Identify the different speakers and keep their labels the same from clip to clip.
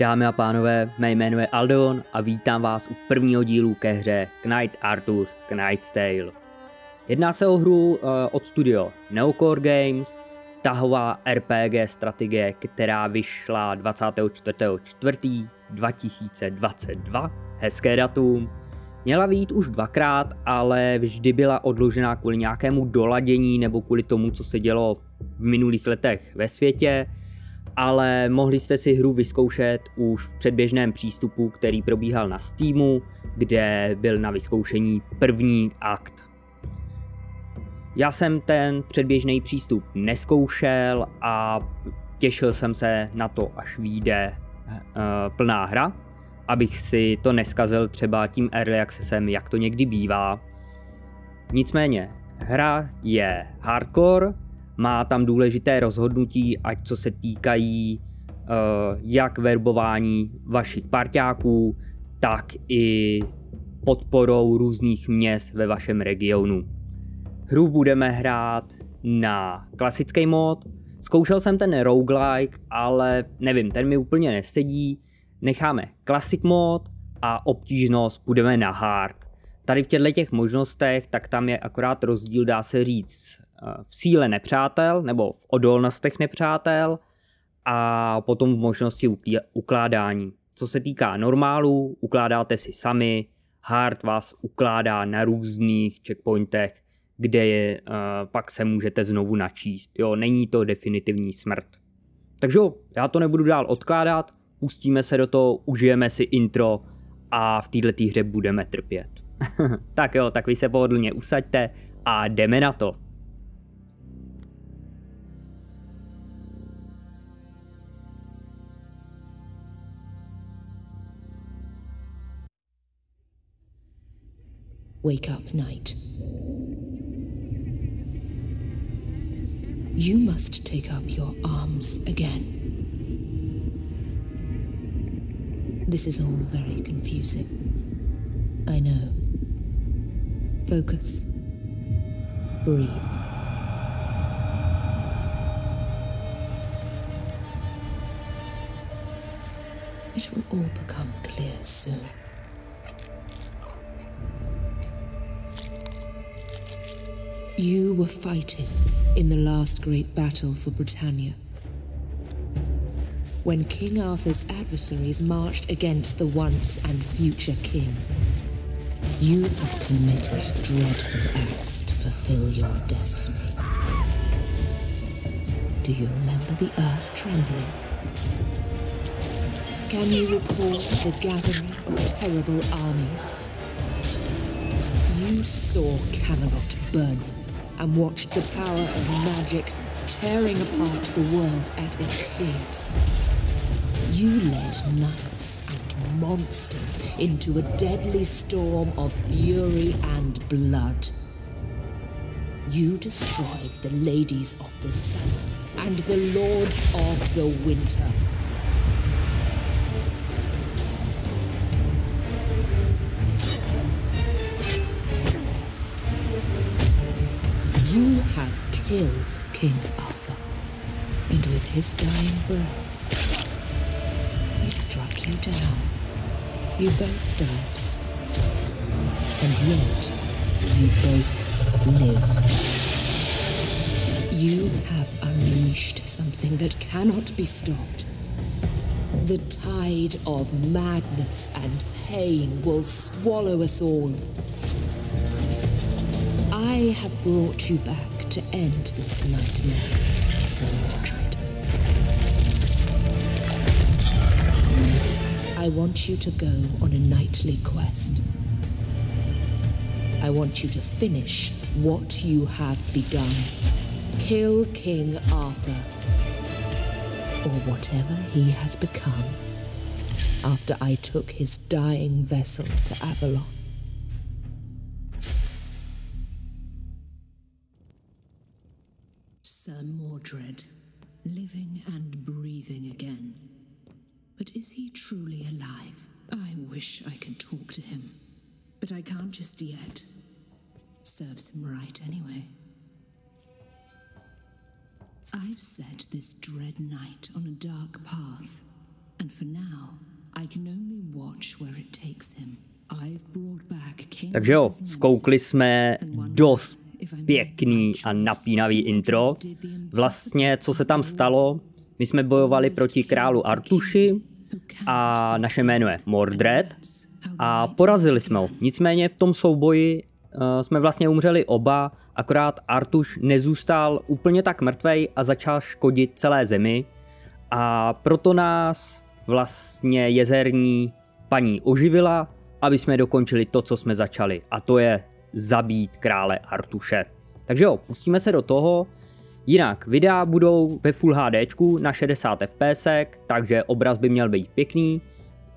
Speaker 1: Dámy a pánové, mé jméno je Aldon a vítám vás u prvního dílu ke hře Knight Artus Knight's Tale. Jedná se o hru uh, od studio Neocore Games, tahová RPG strategie, která vyšla 24.4.2022, hezké datum. Měla vyjít už dvakrát, ale vždy byla odložená kvůli nějakému doladění nebo kvůli tomu, co se dělo v minulých letech ve světě ale mohli jste si hru vyzkoušet už v předběžném přístupu, který probíhal na Steamu, kde byl na vyzkoušení první akt. Já jsem ten předběžný přístup neskoušel a těšil jsem se na to, až vyjde uh, plná hra, abych si to neskazil třeba tím early accessem, jak to někdy bývá. Nicméně, hra je hardcore, má tam důležité rozhodnutí, ať co se týkají uh, jak verbování vašich parťáků, tak i podporou různých měst ve vašem regionu. Hru budeme hrát na klasický mod. Zkoušel jsem ten roguelike, ale nevím, ten mi úplně nesedí. Necháme classic mod a obtížnost budeme na hard. Tady v těchto těch možnostech, tak tam je akorát rozdíl, dá se říct, v síle nepřátel nebo v odolnostech nepřátel a potom v možnosti ukládání. Co se týká normálu, ukládáte si sami, hard vás ukládá na různých checkpointech, kde je, uh, pak se můžete znovu načíst. Jo, není to definitivní smrt. Takže jo, já to nebudu dál odkládat, pustíme se do toho, užijeme si intro a v této hře budeme trpět. tak jo, tak vy se pohodlně usaďte a jdeme na to.
Speaker 2: Wake up, night. You must take up your arms again. This is all very confusing. I know. Focus. Breathe. It will all become clear soon. You were fighting in the last great battle for Britannia. When King Arthur's adversaries marched against the once and future king. You have committed dreadful acts to fulfill your destiny. Do you remember the earth trembling? Can you recall the gathering of terrible armies? You saw Camelot burning and watched the power of magic tearing apart the world at its seams. You led knights and monsters into a deadly storm of fury and blood. You destroyed the ladies of the sun and the lords of the winter. Killed King Arthur, and with his dying breath, he struck you down. You both died, and yet you both live. You have unleashed something that cannot be stopped. The tide of madness and pain will swallow us all. I have brought you back to end this nightmare, Sir. I want you to go on a nightly quest. I want you to finish what you have begun. Kill King Arthur, or whatever he has become, after I took his dying vessel to Avalon.
Speaker 1: Takže jo, zkoukli jsme dost pěkný a napínavý intro. Vlastně, co se tam stalo, my jsme bojovali proti králu Artuši a naše jméno je Mordred a porazili jsme ho. Nicméně v tom souboji uh, jsme vlastně umřeli oba, akorát Artuš nezůstal úplně tak mrtvej a začal škodit celé zemi a proto nás vlastně jezerní paní oživila, aby jsme dokončili to, co jsme začali a to je zabít krále Artuše. Takže jo, pustíme se do toho. Jinak, videa budou ve Full HD na 60 fps, takže obraz by měl být pěkný.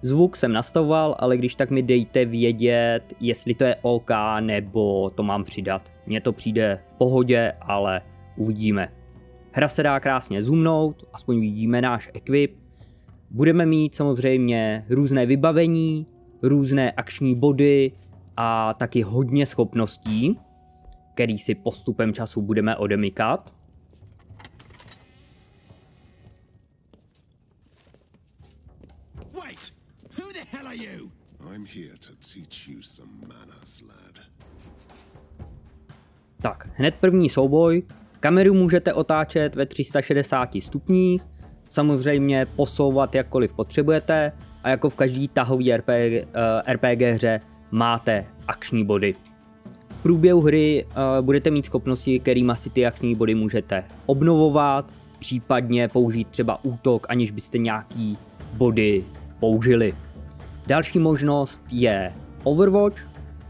Speaker 1: Zvuk jsem nastavoval, ale když tak mi dejte vědět, jestli to je OK nebo to mám přidat. Mně to přijde v pohodě, ale uvidíme. Hra se dá krásně zoomnout, aspoň vidíme náš equip. Budeme mít samozřejmě různé vybavení, různé akční body a taky hodně schopností, který si postupem času budeme odemykat.
Speaker 3: Wait! Who the hell are you?
Speaker 4: I'm here to teach you some manners, lad.
Speaker 1: Tak, hned první souboj. Kameru můžete otáčet ve 360 stupních, samozřejmě posouvat jakkoliv potřebujete a jako v každý tahový RPG, uh, RPG hře máte akční body. V průběhu hry uh, budete mít schopnosti, kterými si ty akční body můžete obnovovat, případně použít třeba útok, aniž byste nějaký body použili. Další možnost je Overwatch,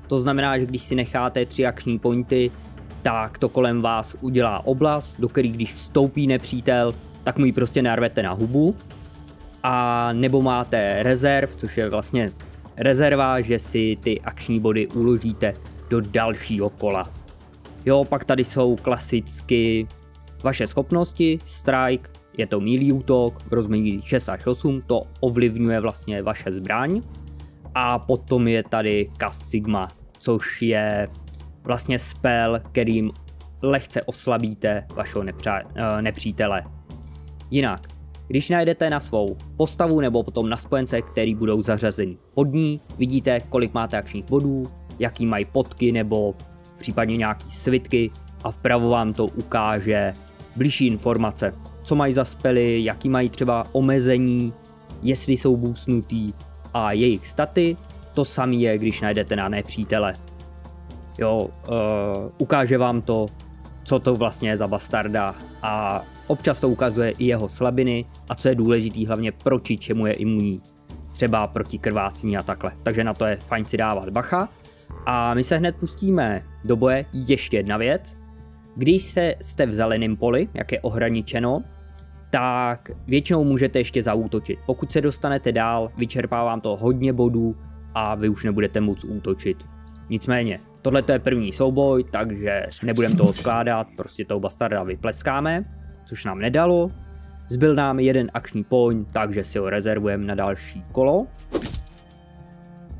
Speaker 1: to znamená, že když si necháte tři akční pointy, tak to kolem vás udělá oblast, do který když vstoupí nepřítel, tak mu ji prostě narvete na hubu. A nebo máte rezerv, což je vlastně rezerva, že si ty akční body uložíte do dalšího kola. Jo, pak tady jsou klasicky vaše schopnosti, strike, je to mílý útok v rozměří 6 až 8, to ovlivňuje vlastně vaše zbraň. A potom je tady Cast Sigma, což je vlastně spell, kterým lehce oslabíte vašeho nepřá- eh, nepřítele. Jinak, když najdete na svou postavu nebo potom na spojence, který budou zařazeni pod ní, vidíte, kolik máte akčních bodů, jaký mají potky nebo případně nějaký svitky a vpravo vám to ukáže blížší informace, co mají za spely, jaký mají třeba omezení, jestli jsou boostnutý a jejich staty. To samé je, když najdete na nepřítele. Jo, uh, ukáže vám to, co to vlastně je za bastarda a občas to ukazuje i jeho slabiny a co je důležitý hlavně proti čemu je imunní. Třeba proti krvácení a takhle. Takže na to je fajn si dávat bacha. A my se hned pustíme do boje ještě jedna věc. Když se jste v zeleném poli, jak je ohraničeno, tak většinou můžete ještě zaútočit. Pokud se dostanete dál, vyčerpá vám to hodně bodů a vy už nebudete moc útočit. Nicméně, tohle je první souboj, takže nebudeme to odkládat, prostě toho bastarda vypleskáme, což nám nedalo. Zbyl nám jeden akční point, takže si ho rezervujeme na další kolo.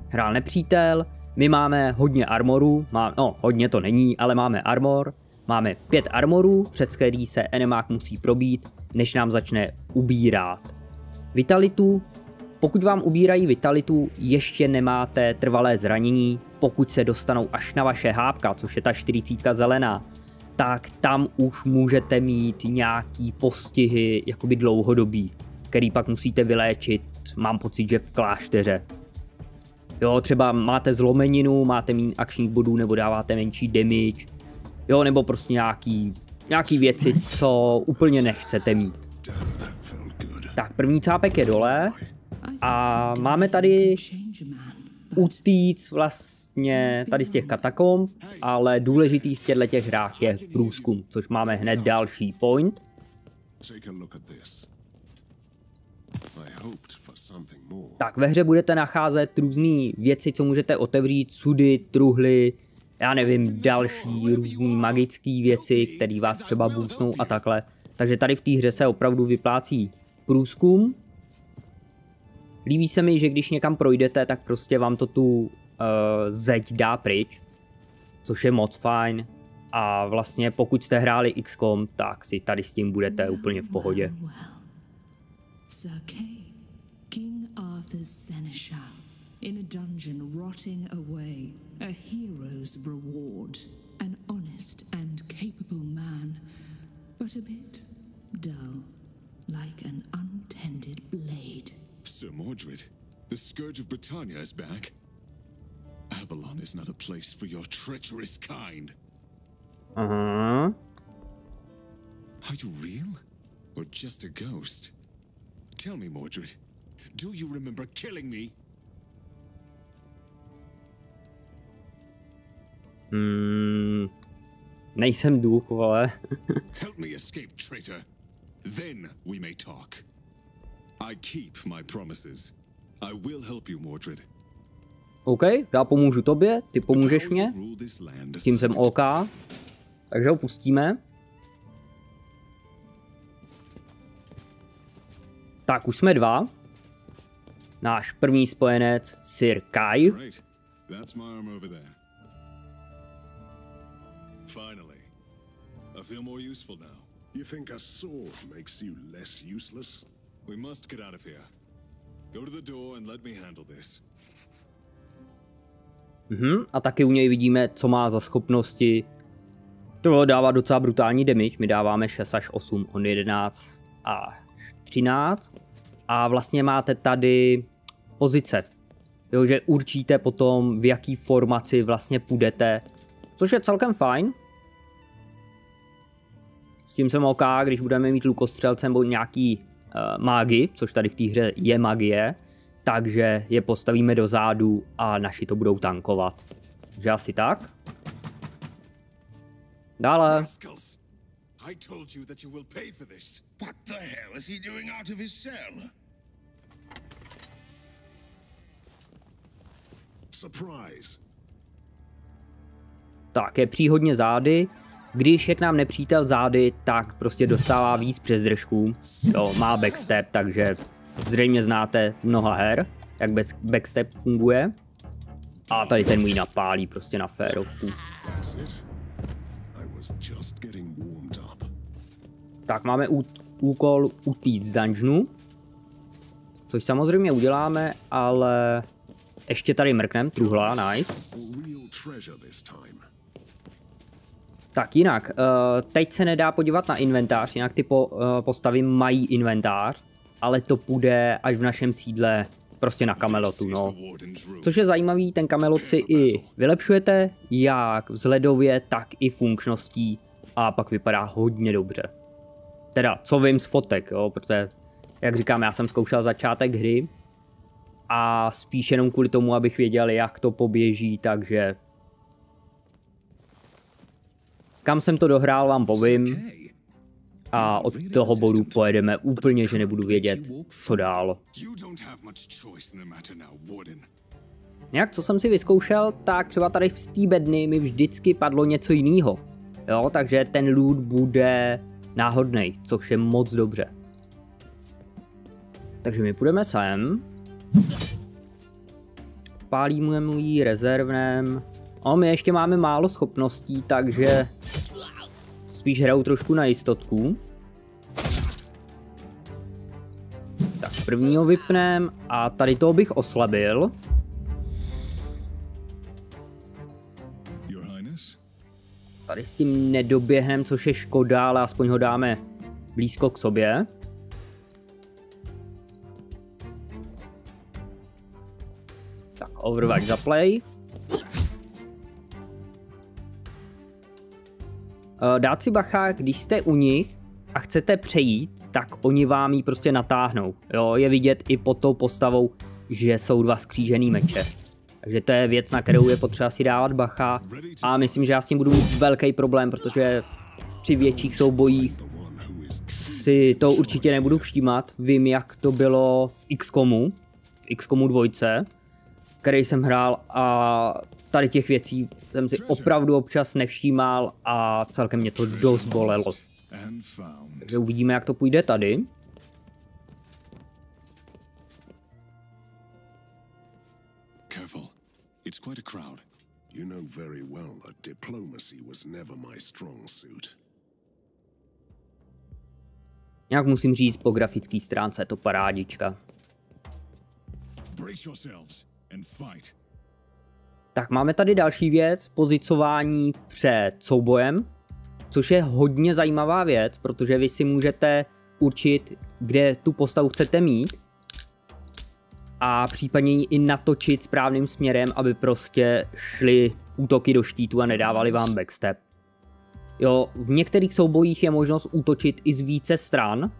Speaker 1: Hrál nepřítel, my máme hodně armorů, má, no hodně to není, ale máme armor. Máme pět armorů, přes který se enemák musí probít, než nám začne ubírat vitalitu. Pokud vám ubírají vitalitu, ještě nemáte trvalé zranění, pokud se dostanou až na vaše hápka, což je ta 40 zelená, tak tam už můžete mít nějaký postihy jakoby dlouhodobý, který pak musíte vyléčit, mám pocit, že v klášteře. Jo, třeba máte zlomeninu, máte méně akčních bodů nebo dáváte menší damage, jo, nebo prostě nějaký, nějaký věci, co úplně nechcete mít. Tak, první cápek je dole a máme tady
Speaker 2: man.
Speaker 1: utíct vlastně tady z těch katakomb, ale důležitý v těchto těch hrách je průzkum, což máme hned další point. Tak ve hře budete nacházet různé věci, co můžete otevřít, sudy, truhly, já nevím, další různé magické věci, které vás třeba boostnou a takhle. Takže tady v té hře se opravdu vyplácí průzkum. Líbí se mi, že když někam projdete, tak prostě vám to tu zeď dá pryč, což je moc fajn. A vlastně pokud jste hráli XCOM, tak si tady s tím budete úplně v pohodě.
Speaker 2: Kay, father's seneschal, in a dungeon rotting away, a hero's reward. An honest and capable man, but a bit dull, like an untended blade.
Speaker 5: Sir Mordred, the Scourge of Britannia is back. Avalon is not a place for your treacherous kind.
Speaker 1: Aha.
Speaker 5: Are you real? Or just a ghost? Tell me, Mordred, do you remember killing me?
Speaker 1: Hmm. Nejsem duch, vole.
Speaker 5: Help me escape, traitor. Then we may talk. I keep my promises. I will help you, Mordred.
Speaker 1: OK, já pomůžu tobě, ty pomůžeš mě, tím jsem. OK. Takže ho pustíme. Tak, už jsme dva. Náš první spojenec, Sir Kai.
Speaker 5: Finally. I feel more useful now.
Speaker 4: You think a sword makes you less useless?
Speaker 5: We must get out of here. Go to the door and let me handle this.
Speaker 1: Mhm, a taky u něj vidíme, co má za schopnosti. To dává docela brutální damage, my dáváme 6 až 8, on 11 a 13. A vlastně máte tady pozice. Jo, že určíte potom, v jaký formaci vlastně půjdete, což je celkem fajn. S tím jsem OK, když budeme mít lukostřelce nebo nějaký uh, mágy, což tady v té hře je magie, takže je postavíme do zádu a naši to budou tankovat. Že asi tak? Dále.
Speaker 5: I told you that you will pay for this.
Speaker 3: What the hell is he doing out of his cell?
Speaker 4: Surprise.
Speaker 1: Tak, je příhodně zády. Když je k nám nepřítel zády, tak prostě dostává víc přes držku. Jo, má backstep, takže zřejmě znáte z mnoha her, jak backstep funguje. A tady ten můj napálí prostě na férovku. Tak máme úkol utíct z dungeonu. Což samozřejmě uděláme, ale ještě tady mrknem, truhla, nice. Tak jinak, uh, teď se nedá podívat na inventář, jinak ty uh, postavy mají inventář, ale to půjde až v našem sídle prostě na kamelotu, no. Což je zajímavý, ten kamelot si i vylepšujete, jak vzhledově, tak i funkčností a pak vypadá hodně dobře. Teda, co vím z fotek, jo, protože, jak říkám, já jsem zkoušel začátek hry a spíš jenom kvůli tomu, abych věděl, jak to poběží, takže... Kam jsem to dohrál, vám povím. A od toho bodu pojedeme úplně, že nebudu vědět, co dál. Nějak, co jsem si vyzkoušel, tak třeba tady v té bedny mi vždycky padlo něco jiného. Jo, takže ten loot bude náhodný, což je moc dobře. Takže my půjdeme sem. Pálíme mu jí rezervnem. A my ještě máme málo schopností, takže spíš hraju trošku na jistotku. Tak prvního vypnem a tady toho bych oslabil. Tady s tím nedoběhnem, což je škoda, ale aspoň ho dáme blízko k sobě. Tak, Overwatch za play. Dát si bacha, když jste u nich a chcete přejít, tak oni vám ji prostě natáhnou. Jo, je vidět i pod tou postavou, že jsou dva skřížený meče. Takže to je věc, na kterou je potřeba si dávat bacha. A myslím, že já s tím budu mít velký problém, protože při větších soubojích si to určitě nebudu všímat. Vím, jak to bylo v XCOMu, v XCOMu 2, který jsem hrál a tady těch věcí jsem si opravdu občas nevšímal a celkem mě to dost bolelo. Takže uvidíme, jak to půjde tady.
Speaker 5: Careful. It's quite a crowd.
Speaker 4: You know very well that diplomacy was never my strong suit.
Speaker 1: Jak musím říct, po grafické stránce je to parádička.
Speaker 5: Brace yourselves and fight.
Speaker 1: Tak máme tady další věc, pozicování před soubojem, což je hodně zajímavá věc, protože vy si můžete určit, kde tu postavu chcete mít a případně ji i natočit správným směrem, aby prostě šly útoky do štítu a nedávali vám backstep. Jo, v některých soubojích je možnost útočit i z více stran,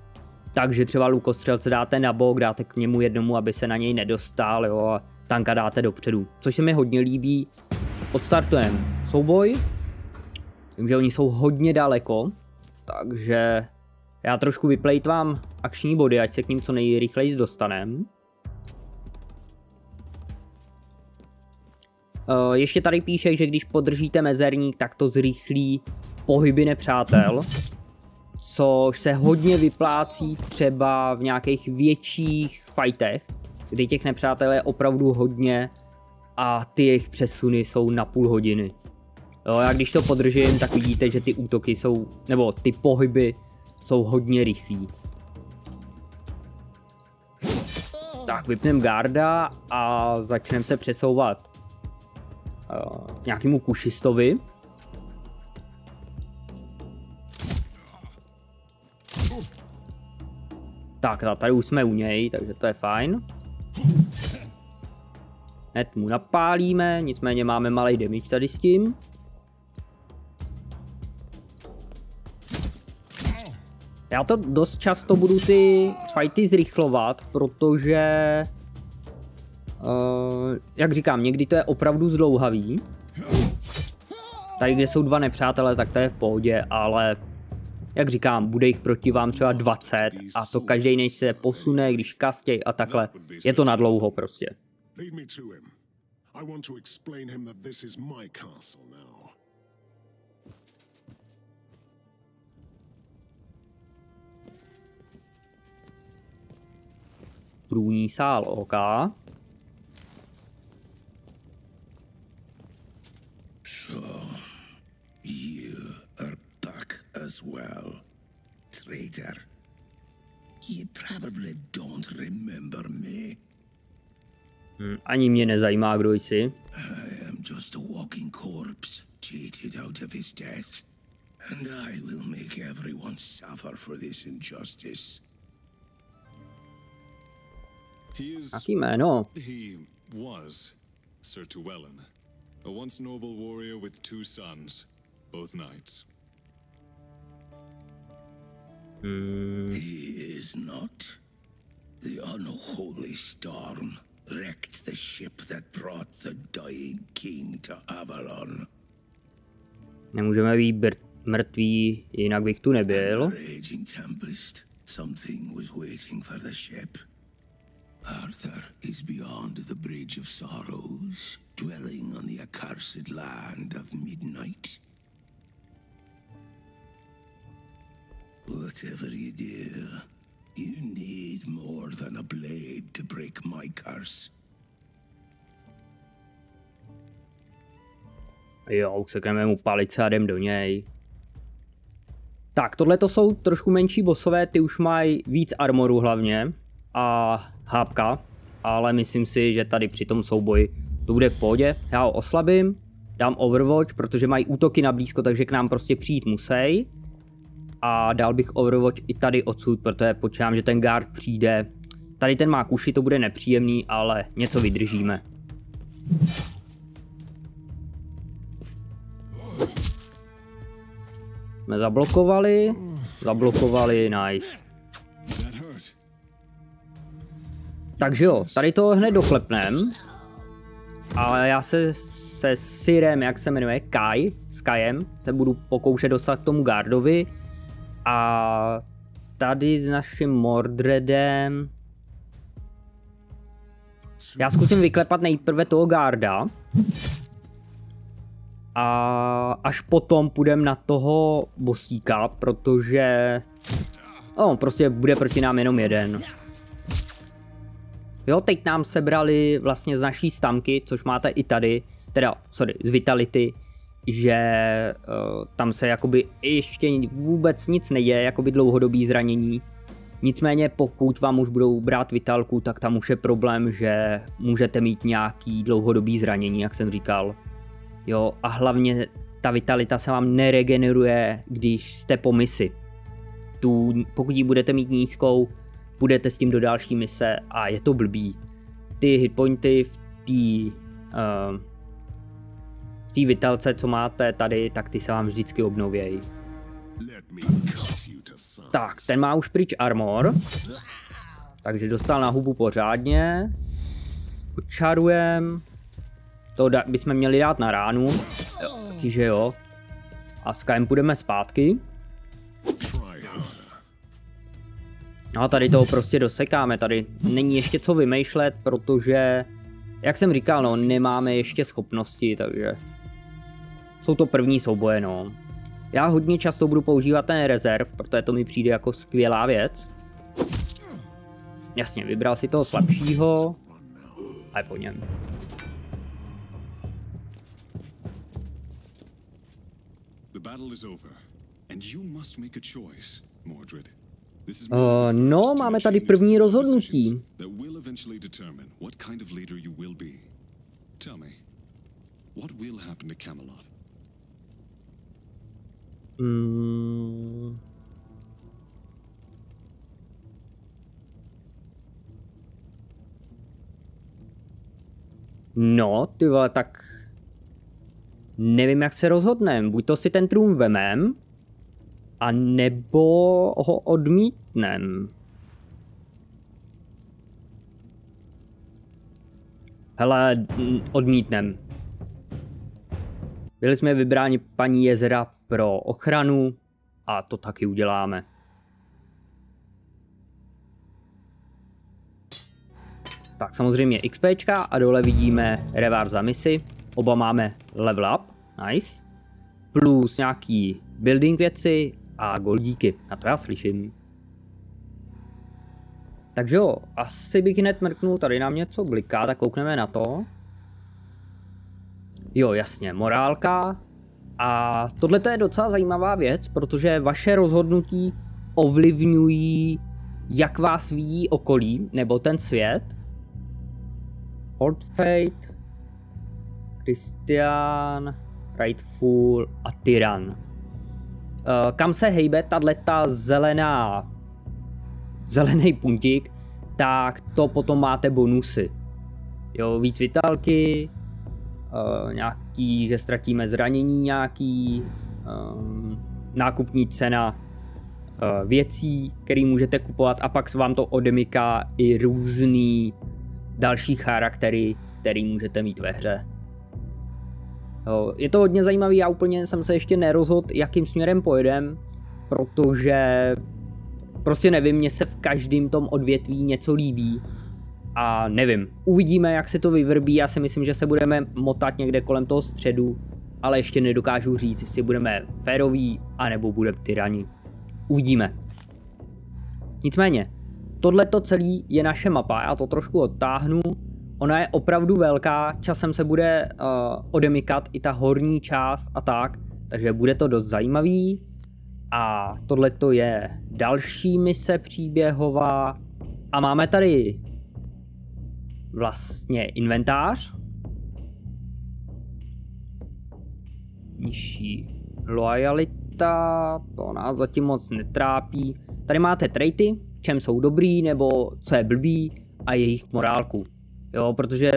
Speaker 1: takže třeba lukostřelce dáte na bok, dáte k němu jednomu, aby se na něj nedostal, jo, a tanka dáte dopředu, což se mi hodně líbí. Odstartujeme souboj, vím, že oni jsou hodně daleko, takže já trošku vyplejtvám akční body, ať se k ním co nejrychleji dostanem. Uh, ještě tady píše, že když podržíte mezerník, tak to zrychlí pohyby nepřátel, což se hodně vyplácí třeba v nějakých větších fightech, kdy těch nepřátel je opravdu hodně a ty jejich přesuny jsou na půl hodiny. Jo, já když to podržím, tak vidíte, že ty útoky jsou, nebo ty pohyby jsou hodně rychlí. Tak vypneme garda a začneme se přesouvat uh, k nějakému kušistovi. Tak, tady už jsme u něj, takže to je fajn. Hned mu napálíme, nicméně máme malý damage tady s tím. Já to dost často budu ty fighty zrychlovat, protože... Uh, jak říkám, někdy to je opravdu zdlouhavý. Tady, kde jsou dva nepřátelé, tak to je v pohodě, ale jak říkám, bude jich proti vám třeba 20 a to každý než se posune, když kastěj a takhle. Je to na dlouho prostě.
Speaker 4: Lead me to
Speaker 1: ani mě nezajímá, kdo jsi.
Speaker 3: I am just a walking corpse, cheated out of his death. And I will make everyone suffer for this injustice.
Speaker 5: He is.
Speaker 1: Jaký jméno?
Speaker 5: He was Sir Tuellen, a once noble warrior with two sons, both knights. Hmm.
Speaker 3: He is not. The unholy storm wrecked the ship that brought the dying king to Avalon.
Speaker 1: Nemůžeme být mrtví, jinak bych tu nebyl.
Speaker 3: Raging tempest. Something was waiting for the ship. Arthur is beyond the Bridge of Sorrows, dwelling on the accursed land of midnight. Whatever you do, you need more than a blade to break my curse.
Speaker 1: Jo, usekneme mu palice a jdem do něj. Tak, tohle to jsou trošku menší bosové, ty už mají víc armoru hlavně a hápka, ale myslím si, že tady při tom souboji to bude v pohodě. Já ho oslabím, dám Overwatch, protože mají útoky na blízko, takže k nám prostě přijít musí. A dal bych Overwatch i tady odsud, protože počítám, že ten guard přijde. Tady ten má kuši, to bude nepříjemný, ale něco vydržíme. Jsme zablokovali, zablokovali, nice. Takže jo, tady to hned doklepnem. Ale já se se Sirem, jak se jmenuje, Kai, s Kajem, se budu pokoušet dostat k tomu Gardovi. A tady s naším Mordredem... Já zkusím vyklepat nejprve toho Garda. A až potom půjdem na toho bosíka, protože... No, prostě bude proti nám jenom jeden. Jo, teď nám sebrali vlastně z naší stamky, což máte i tady, teda, sorry, z Vitality, že uh, tam se jakoby ještě vůbec nic neděje, jakoby dlouhodobý zranění. Nicméně pokud vám už budou brát vitalku, tak tam už je problém, že můžete mít nějaký dlouhodobý zranění, jak jsem říkal. Jo, a hlavně ta vitalita se vám neregeneruje, když jste po misi. Tu, pokud ji budete mít nízkou, půjdete s tím do další mise a je to blbý. Ty hitpointy v té v té vitalce, co máte tady, tak ty se vám vždycky obnovějí. Tak, ten má už pryč armor. Takže dostal na hubu pořádně. Očarujem. To bychom měli dát na ránu. Takže jo. A s Kajem půjdeme zpátky. No a tady toho prostě dosekáme, tady není ještě co vymýšlet, protože, jak jsem říkal, no, nemáme ještě schopnosti, takže jsou to první souboje, no. Já hodně často budu používat ten rezerv, protože to mi přijde jako skvělá věc. Jasně, vybral si toho slabšího a je po něm. Uh, no, máme tady první rozhodnutí. Hmm. No, ty vole, tak nevím, jak se rozhodneme. Buď to si ten trům vemem, a nebo ho odmítnem. Hele, odmítnem. Byli jsme vybráni paní jezera pro ochranu a to taky uděláme. Tak samozřejmě XP a dole vidíme Revar za misi. Oba máme level up, nice. Plus nějaký building věci a goldíky. A to já slyším. Takže jo, asi bych hned mrknul, tady nám něco bliká, tak koukneme na to. Jo, jasně, morálka. A tohle je docela zajímavá věc, protože vaše rozhodnutí ovlivňují, jak vás vidí okolí, nebo ten svět. Old Fate, Christian, Rightful a Tyran. Uh, kam se hejbe tato zelená zelený puntík, tak to potom máte bonusy. Jo, víc vitalky, uh, nějaký, že ztratíme zranění nějaký, um, nákupní cena uh, věcí, které můžete kupovat a pak vám to odemyká i různý další charaktery, který můžete mít ve hře. Jo, je to hodně zajímavý, já úplně jsem se ještě nerozhodl, jakým směrem pojedem, protože prostě nevím, mně se v každém tom odvětví něco líbí a nevím. Uvidíme, jak se to vyvrbí, já si myslím, že se budeme motat někde kolem toho středu, ale ještě nedokážu říct, jestli budeme féroví, anebo budeme tyrani. Uvidíme. Nicméně, tohle to celé je naše mapa, já to trošku odtáhnu, Ona je opravdu velká, časem se bude uh, odemykat i ta horní část a tak, takže bude to dost zajímavý. A tohle to je další mise příběhová. A máme tady vlastně inventář. Nižší lojalita, to nás zatím moc netrápí. Tady máte traity, v čem jsou dobrý nebo co je blbý a jejich morálku. Jo, protože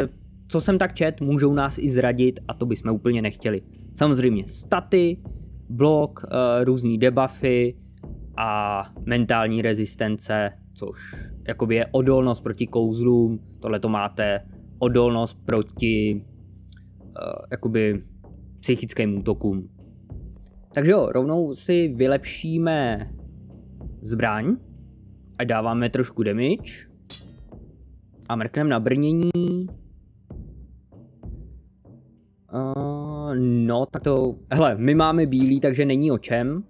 Speaker 1: co jsem tak čet, můžou nás i zradit a to bychom úplně nechtěli. Samozřejmě staty, blok, uh, různý debuffy a mentální rezistence, což jakoby je odolnost proti kouzlům, tohle to máte odolnost proti uh, jakoby psychickým útokům. Takže jo, rovnou si vylepšíme zbraň a dáváme trošku damage. A mrkneme na brnění. Uh, no, tak to... Hele, my máme bílý, takže není o čem.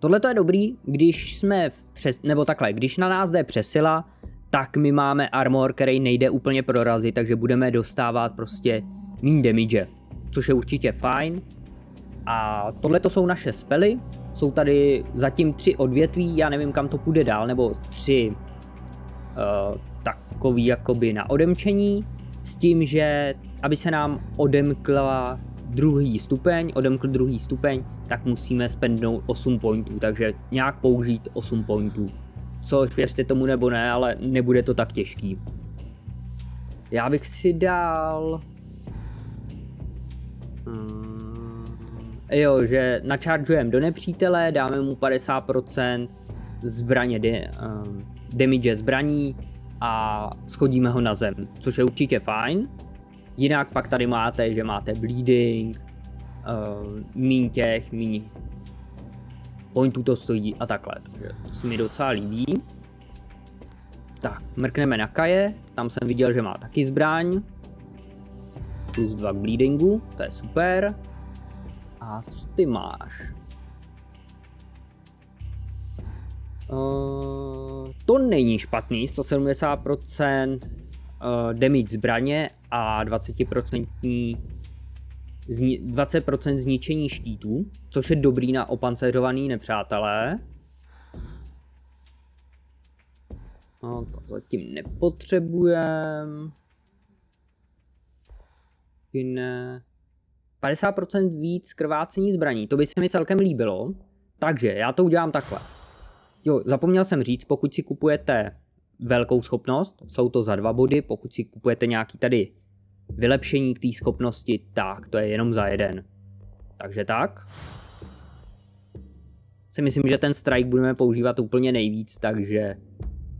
Speaker 1: Tohle to je dobrý, když jsme v přes... nebo takhle, když na nás jde přesila, tak my máme armor, který nejde úplně prorazit, takže budeme dostávat prostě méně damage, což je určitě fajn. A tohle to jsou naše spely. Jsou tady zatím tři odvětví, já nevím kam to půjde dál, nebo tři uh, takový jakoby na odemčení. S tím, že aby se nám odemkla druhý stupeň, odemkl druhý stupeň, tak musíme spendnout 8 pointů, takže nějak použít 8 pointů. Což věřte tomu nebo ne, ale nebude to tak těžký. Já bych si dal... Hmm, jo, že načaržujeme do nepřítele, dáme mu 50% zbraně, de, um, damage zbraní a schodíme ho na zem, což je určitě fajn. Jinak pak tady máte, že máte bleeding, uh, míň těch, míň pointů to stojí a takhle, takže to se mi docela líbí. Tak, mrkneme na Kaje, tam jsem viděl, že má taky zbraň. Plus 2 k bleedingu, to je super. A co ty máš? Uh, to není špatný, 170% uh, damage zbraně a 20% zni 20% zničení štítů, což je dobrý na opanceřovaný nepřátelé. No, to zatím nepotřebujem. Ne. 50% víc krvácení zbraní, to by se mi celkem líbilo. Takže já to udělám takhle. Jo, zapomněl jsem říct, pokud si kupujete velkou schopnost, jsou to za dva body, pokud si kupujete nějaký tady vylepšení k té schopnosti, tak to je jenom za jeden. Takže tak. Si myslím, že ten strike budeme používat úplně nejvíc, takže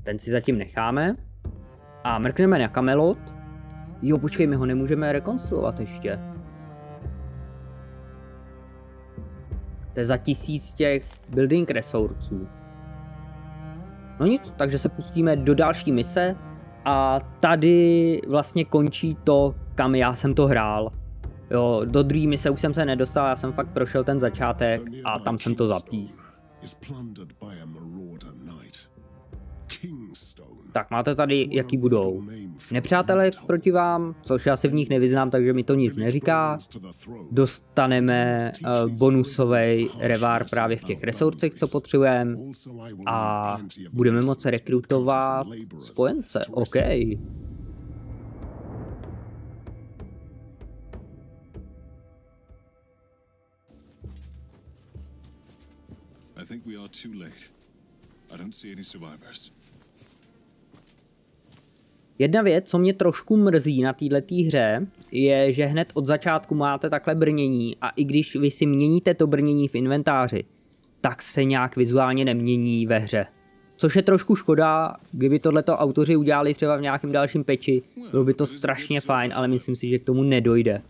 Speaker 1: ten si zatím necháme. A mrkneme na Camelot. Jo, počkej, my ho nemůžeme rekonstruovat ještě. To je za tisíc těch building resourců. No nic, takže se pustíme do další mise a tady vlastně končí to, kam já jsem to hrál. Jo, do druhé mise už jsem se nedostal, já jsem fakt prošel ten začátek a tam jsem to zapí. Tak máte tady, jaký budou. Nepřátelé proti vám, což já se v nich nevyznám, takže mi to nic neříká. Dostaneme uh, bonusový revár právě v těch resursech, co potřebujeme. A budeme moci rekrutovat spojence. OK. I think we are too late. I don't see any survivors. Jedna věc, co mě trošku mrzí na této hře, je, že hned od začátku máte takhle brnění a i když vy si měníte to brnění v inventáři, tak se nějak vizuálně nemění ve hře. Což je trošku škoda, kdyby tohleto autoři udělali třeba v nějakém dalším peči, bylo by to strašně fajn, ale myslím si, že k tomu nedojde.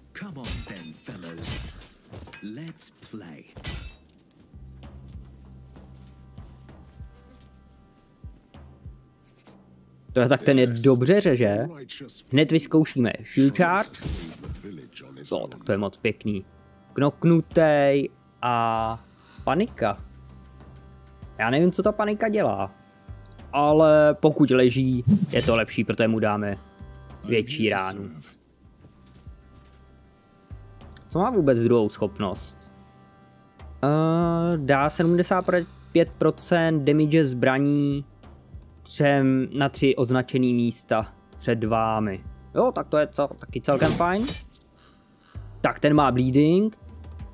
Speaker 1: To je tak ten je dobře řeže. Hned vyzkoušíme shield charge. No, tak to je moc pěkný. Knoknutej a panika. Já nevím, co ta panika dělá. Ale pokud leží, je to lepší, protože mu dáme větší ránu. Co má vůbec druhou schopnost? Uh, dá 75% damage zbraní třem, na tři označený místa před vámi. Jo, tak to je cel, taky celkem fajn. Tak ten má bleeding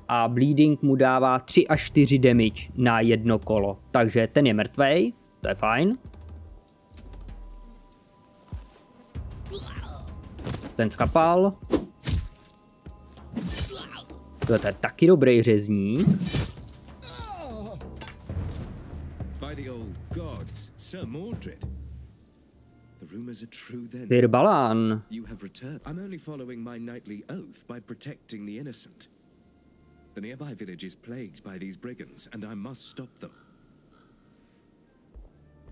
Speaker 1: a bleeding mu dává 3 až 4 damage na jedno kolo. Takže ten je mrtvej, to je fajn. Ten skapal. To je taky dobrý řezník. Sir Mordred. The rumors are true then. Balan. You have returned. I'm only following my knightly oath by protecting the innocent. The nearby village is plagued by these brigands, and I must stop them.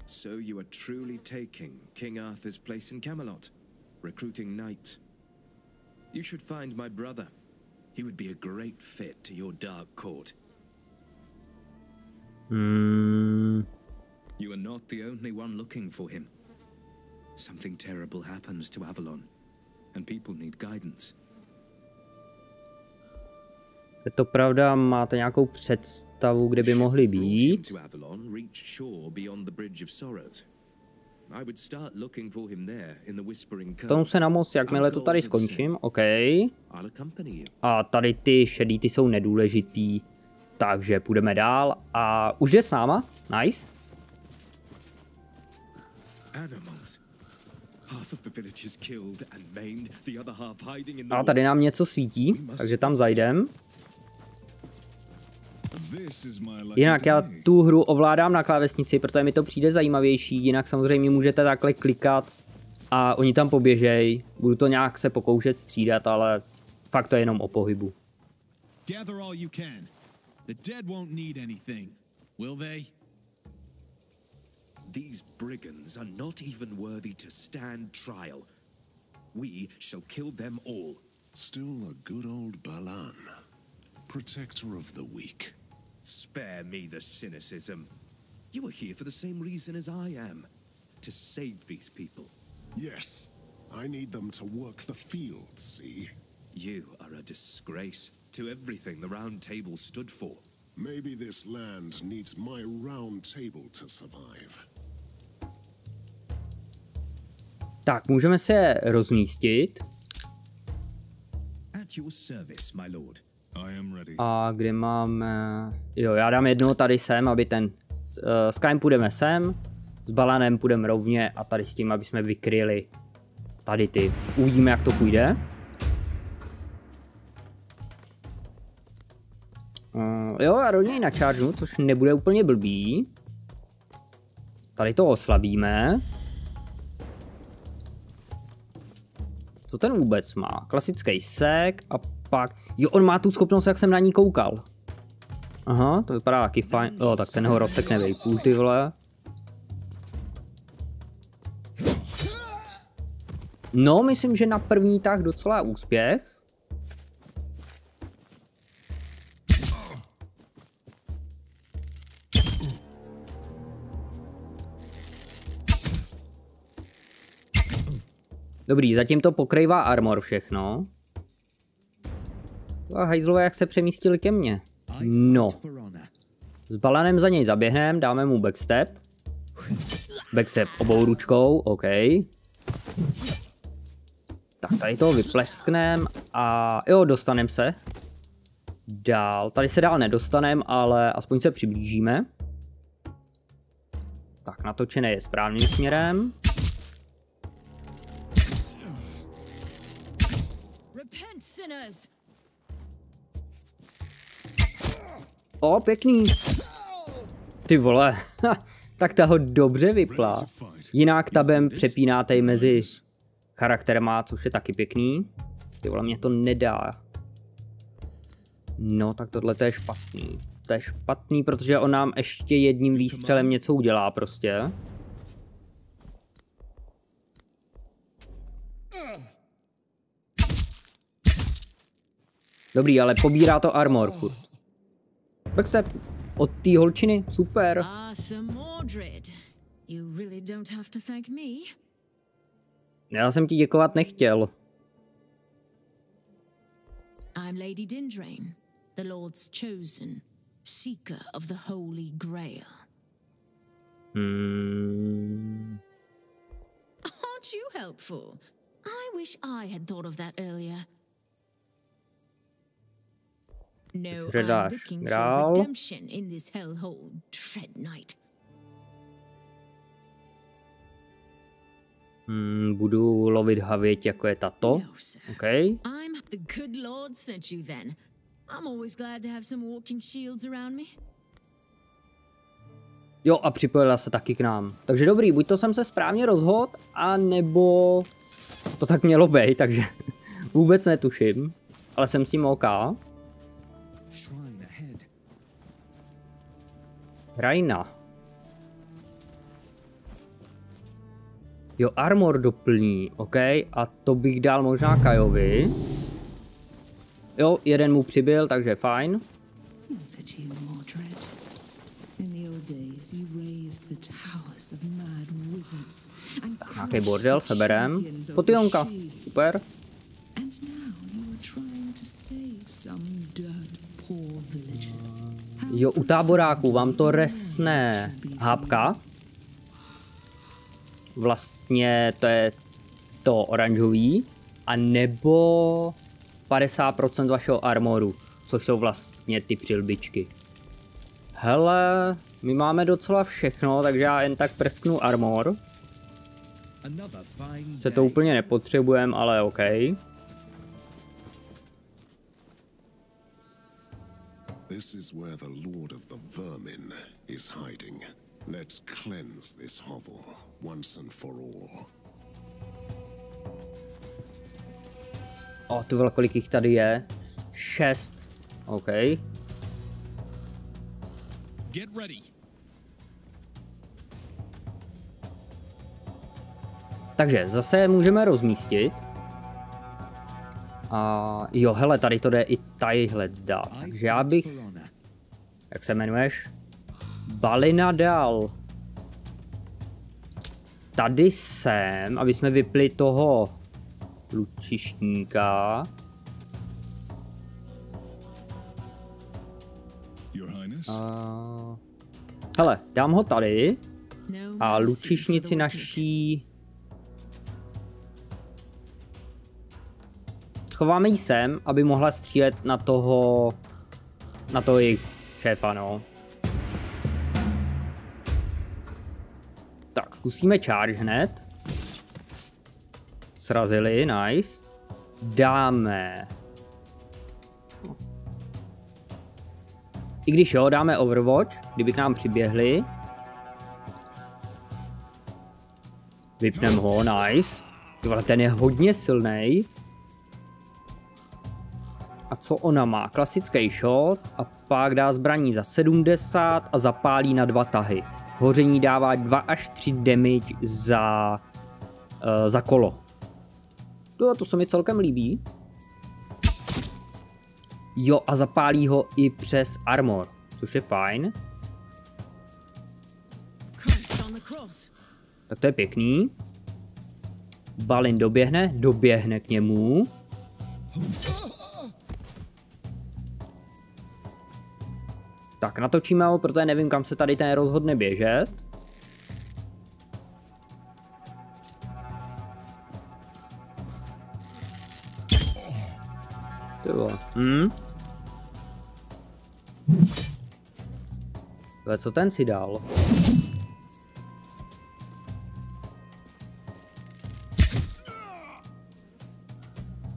Speaker 1: So you are truly taking King Arthur's place in Camelot, recruiting knights. You should find my brother. He would be a great fit to your dark court. Hmm. You are not the only one looking for him. Something terrible happens to Avalon, and people need guidance. Je to pravda, máte nějakou představu, kde by mohli být?
Speaker 6: To Avalon reached shore beyond the Bridge of Sorrows. I would start looking for him there in the Whispering Cove.
Speaker 1: Tomu se na most, jakmile to tady skončím, OK.
Speaker 6: I'll accompany you.
Speaker 1: A tady ty šedý, ty jsou nedůležitý, takže půjdeme dál a už je s náma, nice.
Speaker 5: The
Speaker 1: A tady nám něco svítí, takže tam zajdem. Jinak já tu hru ovládám na klávesnici, protože mi to přijde zajímavější, jinak samozřejmě můžete takhle klikat a oni tam poběžej. Budu to nějak se pokoušet střídat, ale fakt to je jenom o pohybu.
Speaker 7: Gather all you can. The dead won't need anything, will they?
Speaker 6: These brigands are not even worthy to stand trial. We shall kill them all.
Speaker 4: Still a good old Balan. Protector of the weak.
Speaker 6: Spare me the cynicism. You are here for the same reason as I am to save these people.
Speaker 4: Yes, I need them to work the fields, see?
Speaker 6: You are a disgrace to everything the Round Table stood for.
Speaker 4: Maybe this land needs my round table to survive.
Speaker 1: Tak, můžeme se rozmístit. A kde máme... Jo, já dám jedno tady sem, aby ten... S, uh, s Kajem půjdeme sem, s Balanem půjdeme rovně a tady s tím, aby jsme vykryli tady ty. Uvidíme, jak to půjde. Uh, jo, já rovněj načážu, což nebude úplně blbý. Tady to oslabíme. Co ten vůbec má? Klasický sek a pak... Jo, on má tu schopnost, jak jsem na ní koukal. Aha, to vypadá taky fajn. Jo, tak ten ho rozsekne vejpůl, ty vole. No, myslím, že na první tah docela úspěch. Dobrý, zatím to pokrývá armor všechno. A hajzlové, jak se přemístili ke mně. No. S balanem za něj zaběhnem, dáme mu backstep. Backstep obou ručkou, OK. Tak tady toho vyplesknem a jo, dostanem se. Dál, tady se dál nedostanem, ale aspoň se přiblížíme. Tak, natočené je správným směrem.
Speaker 8: Sinners!
Speaker 1: O, pěkný. Ty vole, tak ta ho dobře vypla. Jinak tabem přepínáte mezi charakterama, což je taky pěkný. Ty vole, mě to nedá. No, tak tohle to je špatný. To je špatný, protože on nám ještě jedním výstřelem něco udělá prostě. Dobrý, ale pobírá to armor furt. Backstep od té holčiny, super.
Speaker 8: Ah, Sir Mordred. You really don't have to thank me.
Speaker 1: Já jsem ti děkovat nechtěl.
Speaker 8: I'm Lady Dindrain, the Lord's chosen, seeker of the Holy Grail.
Speaker 1: Hmm.
Speaker 8: Aren't you helpful? I wish I had thought of that earlier. No,
Speaker 1: Hledáš
Speaker 8: looking
Speaker 1: grál.
Speaker 8: for redemption in this hellhole dread night.
Speaker 1: Hmm, budu lovit havěť, jako je tato.
Speaker 8: No.
Speaker 1: OK.
Speaker 8: I'm the good Lord sent you then. I'm always glad to have some walking shields around me.
Speaker 1: Jo, a připojila se taky k nám. Takže dobrý, buď to jsem se správně rozhodl, a nebo to tak mělo být, takže vůbec netuším. Ale jsem s tím OK. Rajna. Jo, armor doplní, OK. A to bych dal možná Kajovi. Jo, jeden mu přibyl, takže fajn.
Speaker 2: Look at you, Mordred. In
Speaker 1: Jo, u táboráků vám to resne hápka. Vlastně to je to oranžový. A nebo 50% vašeho armoru, což jsou vlastně ty přilbičky. Hele, my máme docela všechno, takže já jen tak prsknu armor. Se to úplně nepotřebujem, ale OK.
Speaker 4: This is where the Lord of the Vermin is hiding. Let's cleanse this hovel once and for all.
Speaker 1: O, ty vole, kolik jich tady je? Šest. OK.
Speaker 7: Get ready.
Speaker 1: Takže zase můžeme rozmístit. A jo, hele, tady to jde i tadyhle zdá. Takže já bych, jak se jmenuješ? Balina dal. Tady jsem, aby jsme vypli toho lučišníka. A... Hele, dám ho tady.
Speaker 8: No
Speaker 1: A lučišnici naší... Schováme ji sem, aby mohla střílet na toho... Na toho jejich šéfa, no. Tak, zkusíme charge hned. Srazili, nice. Dáme... I když jo, dáme Overwatch, kdyby k nám přiběhli. Vypnem ho, nice. Ten je hodně silný. A co ona má? Klasický shot a pak dá zbraní za 70 a zapálí na dva tahy. Hoření dává 2 až 3 damage za, uh, za kolo. To, to se mi celkem líbí. Jo, a zapálí ho i přes armor, což je fajn. Tak to je pěkný. Balin doběhne, doběhne k němu. Tak natočíme ho, protože nevím, kam se tady ten rozhodne běžet. Ty vole. Hm? Ale co ten si dal?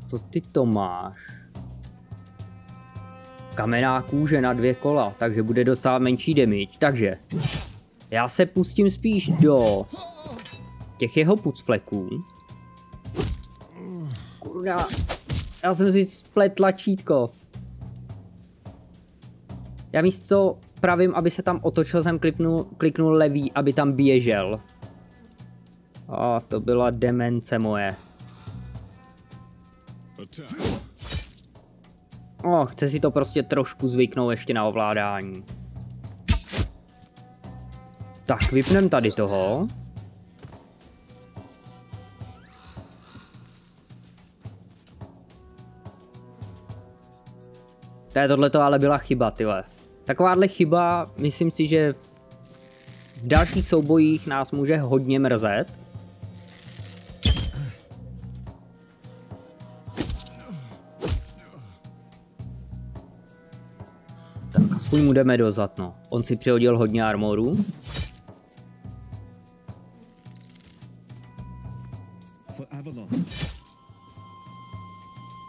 Speaker 1: Co ty to máš? Kamenná kůže na dvě kola, takže bude dostávat menší damage. Takže já se pustím spíš do těch jeho pucfleků. Kurňa, já jsem si splet tlačítko. Já místo pravím, aby se tam otočil, jsem kliknul, kliknul levý, aby tam běžel. A to byla demence moje.
Speaker 5: Attack.
Speaker 1: O, chce si to prostě trošku zvyknout ještě na ovládání. Tak, vypnem tady toho. Tady tohle to ale byla chyba, tyhle. Takováhle chyba, myslím si, že v dalších soubojích nás může hodně mrzet. Aspoň mu jdeme dozad, no. On si přihodil hodně.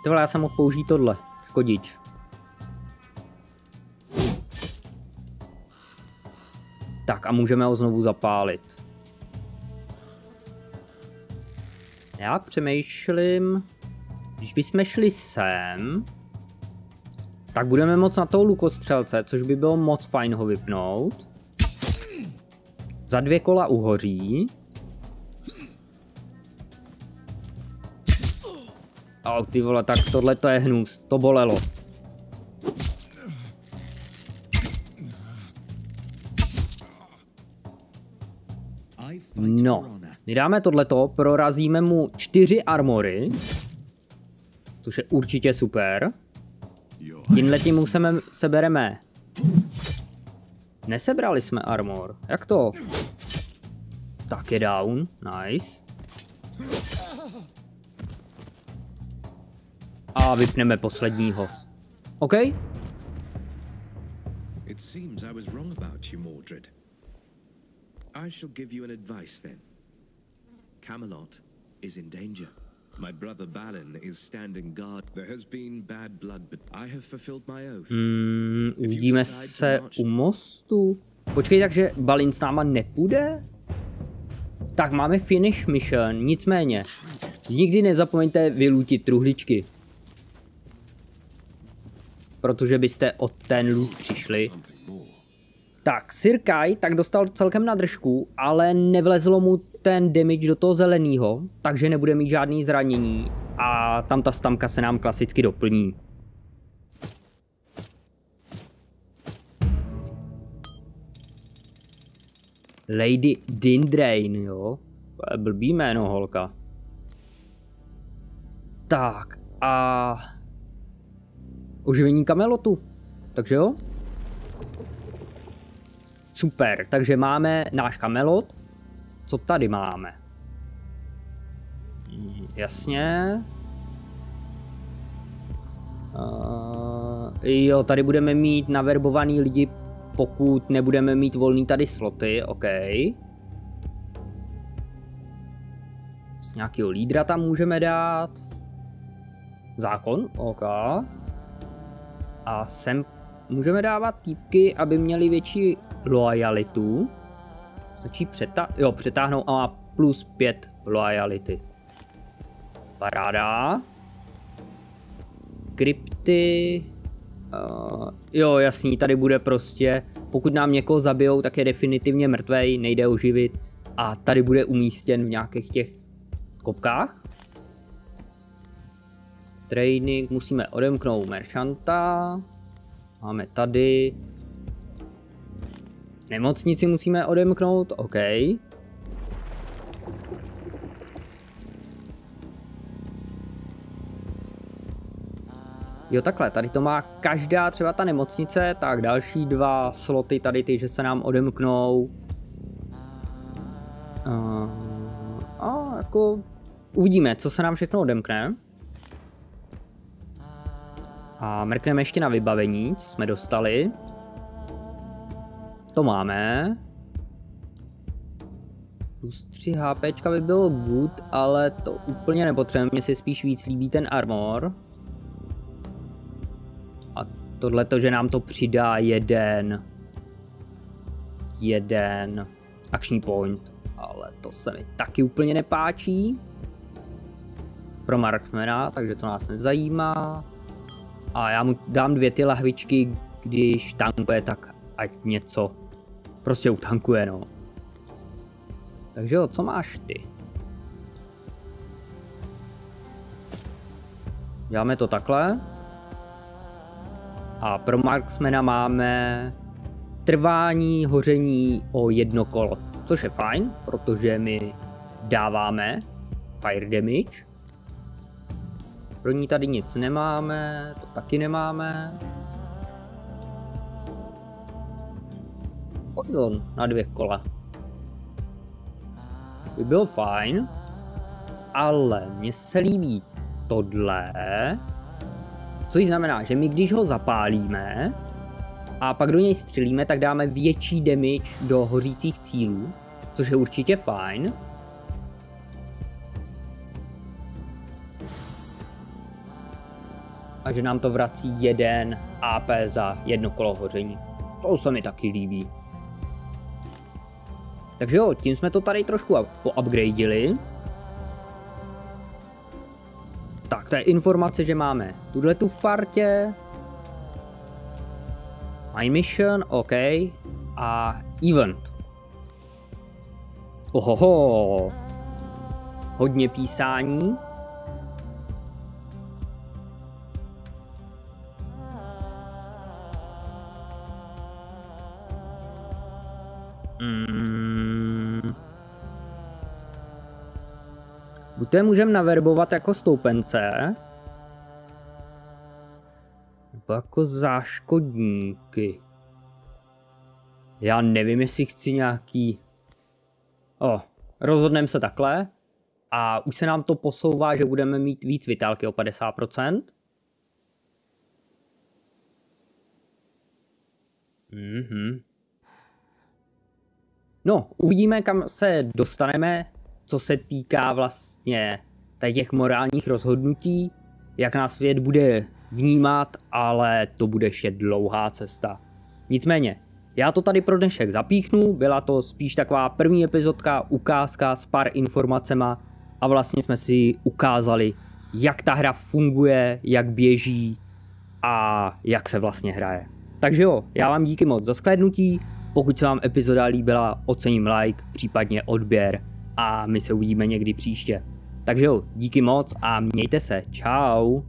Speaker 1: Ty vole, já jsem mohl použít tohle. Škodič. Tak a můžeme ho znovu zapálit. Já přemýšlím, když bychom šli sem, tak budeme moc na toho lukostřelce, což by bylo moc fajn ho vypnout. Za dvě kola uhoří. Oh, ty vole, tak tohle to je hnus, to bolelo. No, my dáme tohleto, prorazíme mu čtyři armory, což je určitě super. Tímhle tím mu seme- sebereme Nesebrali jsme armor. Jak to? Tak je down. Nice. A vypneme posledního. OK?
Speaker 6: It seems I was wrong about you, Mordred. I shall give you an advice then. Camelot is in danger. My brother Balin is standing guard. There has been bad blood, but I have fulfilled my oath.
Speaker 1: Mm, uvidíme se u mostu. Počkej, takže Balin s náma nepůjde? Tak máme finish mission, nicméně. Nikdy nezapomeňte vylutit truhličky. Protože byste od ten loot přišli. Tak, Sir Kai tak dostal celkem na držku, ale nevlezlo mu ten damage do toho zeleného, takže nebude mít žádný zranění a tam ta stamka se nám klasicky doplní. Lady Dindrain, jo? To je blbý jméno, holka. Tak, a... Oživení kamelotu. Takže jo? Super, takže máme náš kamelot. Co tady máme? Jasně. Uh, jo, tady budeme mít naverbovaný lidi, pokud nebudeme mít volný tady sloty, OK. Z nějakého lídra tam můžeme dát. Zákon, OK. A sem můžeme dávat týpky, aby měli větší loajalitu. Stačí přetá... Jo, přetáhnout a má plus 5 loajality. Paráda. Krypty. Uh, jo, jasný, tady bude prostě, pokud nám někoho zabijou, tak je definitivně mrtvej, nejde oživit. A tady bude umístěn v nějakých těch kopkách. Training, musíme odemknout merchanta. Máme tady. Nemocnici musíme odemknout, OK. Jo takhle, tady to má každá třeba ta nemocnice, tak další dva sloty tady ty, že se nám odemknou. Uh, a jako uvidíme, co se nám všechno odemkne. A mrkneme ještě na vybavení, co jsme dostali. To máme. Plus 3 HP by bylo good, ale to úplně nepotřebujeme, mně se spíš víc líbí ten armor. A tohle to, že nám to přidá jeden jeden akční point, ale to se mi taky úplně nepáčí. Pro Markmana, takže to nás nezajímá. A já mu dám dvě ty lahvičky, když tankuje, tak ať něco prostě utankuje, no. Takže jo, co máš ty? Děláme to takhle. A pro marksmana máme trvání hoření o jedno kolo, což je fajn, protože my dáváme fire damage. Pro ní tady nic nemáme, to taky nemáme. Poison na dvě kola. By byl fajn, ale mně se líbí tohle, což znamená, že my když ho zapálíme a pak do něj střelíme, tak dáme větší damage do hořících cílů, což je určitě fajn. A že nám to vrací jeden AP za jedno kolo hoření. To se mi taky líbí. Takže jo, tím jsme to tady trošku poupgradili. Tak, to je informace, že máme tuhle tu v partě. My mission, OK. A event. Ohoho. Hodně písání. Buď to je můžeme naverbovat jako stoupence, nebo jako záškodníky. Já nevím, jestli chci nějaký... O, rozhodneme se takhle. A už se nám to posouvá, že budeme mít víc vitálky o 50%. Mhm. No, uvidíme, kam se dostaneme, co se týká vlastně těch morálních rozhodnutí, jak nás svět bude vnímat, ale to bude ještě dlouhá cesta. Nicméně, já to tady pro dnešek zapíchnu, byla to spíš taková první epizodka, ukázka s pár informacema a vlastně jsme si ukázali, jak ta hra funguje, jak běží a jak se vlastně hraje. Takže jo, já vám díky moc za shlédnutí, pokud se vám epizoda líbila, ocením like, případně odběr a my se uvidíme někdy příště. Takže jo, díky moc a mějte se, čau.